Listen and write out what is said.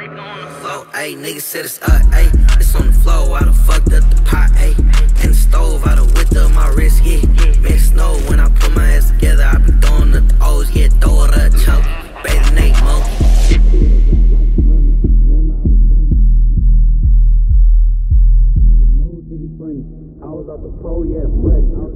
Flow, ayy. Niggas said it's up, ayy. It's on the floor, I done fucked up the pot, ayy. And the stove, I done whipped up my wrist, yeah. Man, snow when I put my ass together, I be throwing up the O's, yeah, throw it up, chunk. Bathing Ape, monkey. I was off the pole, yeah, the